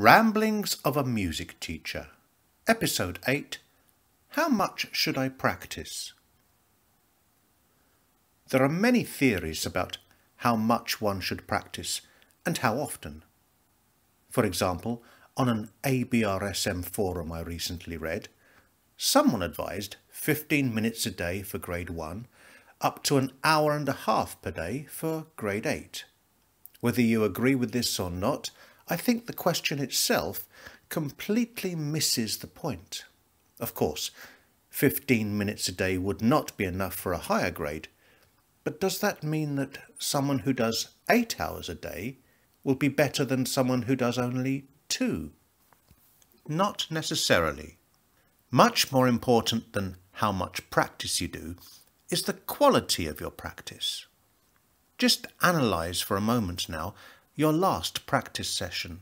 Ramblings of a Music Teacher, Episode 8 How Much Should I Practice? There are many theories about how much one should practice and how often. For example, on an ABRSM forum I recently read, someone advised 15 minutes a day for grade 1 up to an hour and a half per day for grade 8. Whether you agree with this or not, I think the question itself completely misses the point. Of course, 15 minutes a day would not be enough for a higher grade, but does that mean that someone who does 8 hours a day will be better than someone who does only 2? Not necessarily. Much more important than how much practice you do is the quality of your practice. Just analyse for a moment now your last practice session.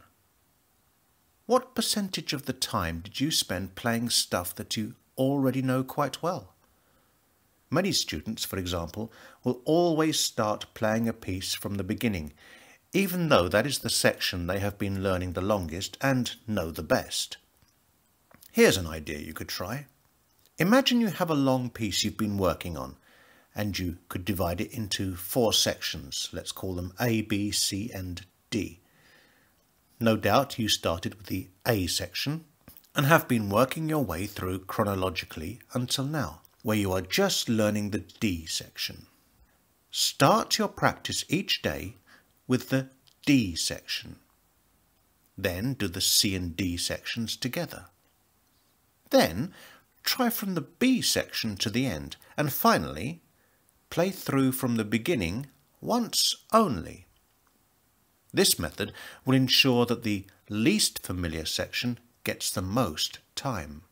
What percentage of the time did you spend playing stuff that you already know quite well? Many students, for example, will always start playing a piece from the beginning, even though that is the section they have been learning the longest and know the best. Here's an idea you could try. Imagine you have a long piece you've been working on and you could divide it into four sections. Let's call them A, B, C and D. No doubt you started with the A section and have been working your way through chronologically until now, where you are just learning the D section. Start your practice each day with the D section. Then do the C and D sections together. Then try from the B section to the end, and finally play through from the beginning once only. This method will ensure that the least familiar section gets the most time.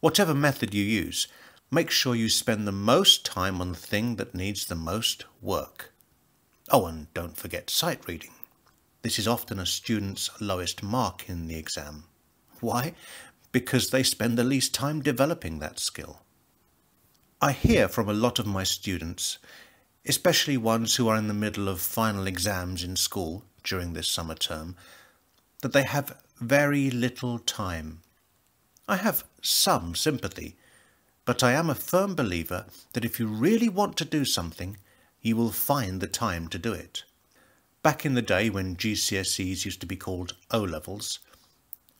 Whatever method you use, make sure you spend the most time on the thing that needs the most work. Oh, and don't forget sight reading. This is often a student's lowest mark in the exam. Why? Because they spend the least time developing that skill. I hear from a lot of my students, especially ones who are in the middle of final exams in school during this summer term, that they have very little time. I have some sympathy, but I am a firm believer that if you really want to do something, you will find the time to do it. Back in the day when GCSEs used to be called O-levels,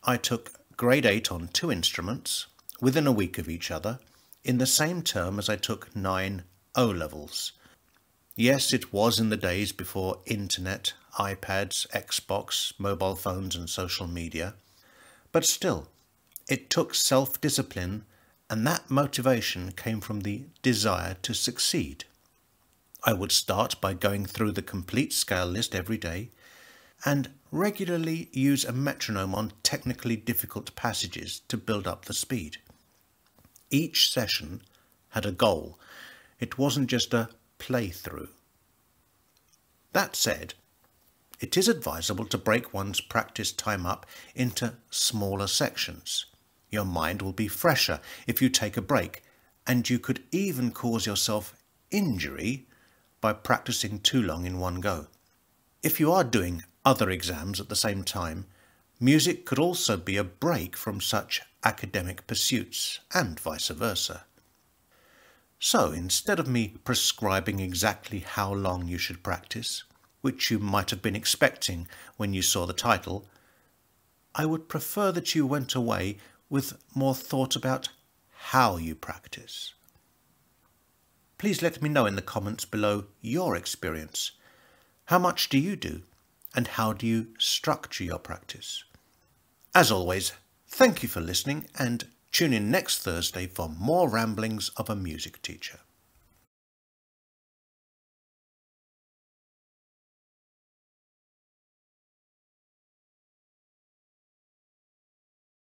I took grade 8 on two instruments, within a week of each other, in the same term as I took nine O levels. Yes, it was in the days before internet, iPads, Xbox, mobile phones, and social media, but still, it took self discipline, and that motivation came from the desire to succeed. I would start by going through the complete scale list every day and regularly use a metronome on technically difficult passages to build up the speed. Each session had a goal. It wasn't just a playthrough. That said, it is advisable to break one's practice time up into smaller sections. Your mind will be fresher if you take a break, and you could even cause yourself injury by practicing too long in one go. If you are doing other exams at the same time, music could also be a break from such academic pursuits, and vice versa. So instead of me prescribing exactly how long you should practice, which you might have been expecting when you saw the title, I would prefer that you went away with more thought about how you practice. Please let me know in the comments below your experience. How much do you do? And how do you structure your practice? As always, Thank you for listening and tune in next Thursday for more ramblings of a music teacher.